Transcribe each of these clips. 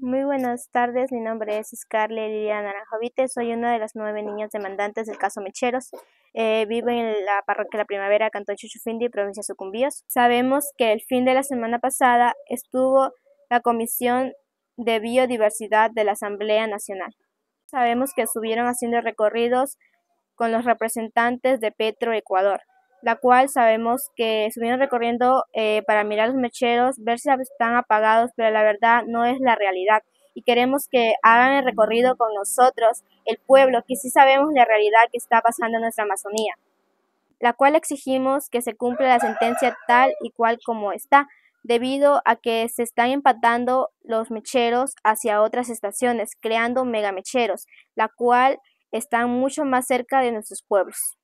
Muy buenas tardes, mi nombre es Scarlett Lilia Naranjovite, soy una de las nueve niñas demandantes del caso Mecheros. Eh, vivo en la parroquia La Primavera, Cantón Chuchufindi, provincia de Sucumbíos. Sabemos que el fin de la semana pasada estuvo la Comisión de Biodiversidad de la Asamblea Nacional. Sabemos que estuvieron haciendo recorridos con los representantes de Petro Ecuador la cual sabemos que estuvieron recorriendo eh, para mirar los mecheros, ver si están apagados, pero la verdad no es la realidad. Y queremos que hagan el recorrido con nosotros, el pueblo, que sí sabemos la realidad que está pasando en nuestra Amazonía, la cual exigimos que se cumpla la sentencia tal y cual como está, debido a que se están empatando los mecheros hacia otras estaciones, creando megamecheros, la cual están mucho más cerca de nuestros pueblos.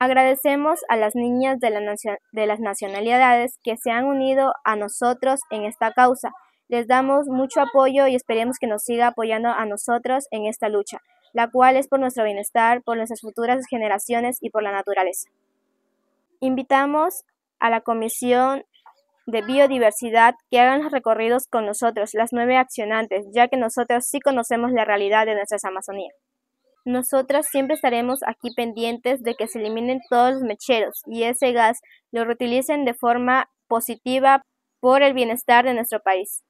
Agradecemos a las niñas de, las nacionalidades que se han unido a nosotros en esta causa. Les damos mucho apoyo y esperemos que nos siga apoyando a nosotros en esta lucha, la cual es por nuestro bienestar, por nuestras futuras generaciones y por la naturaleza. Invitamos a la Comisión de Biodiversidad que hagan los recorridos con nosotros, las nueve accionantes, ya que nosotros sí conocemos la realidad de nuestras Amazonía. Nosotras siempre estaremos aquí pendientes de que se eliminen todos los mecheros y ese gas lo reutilicen de forma positiva por el bienestar de nuestro país.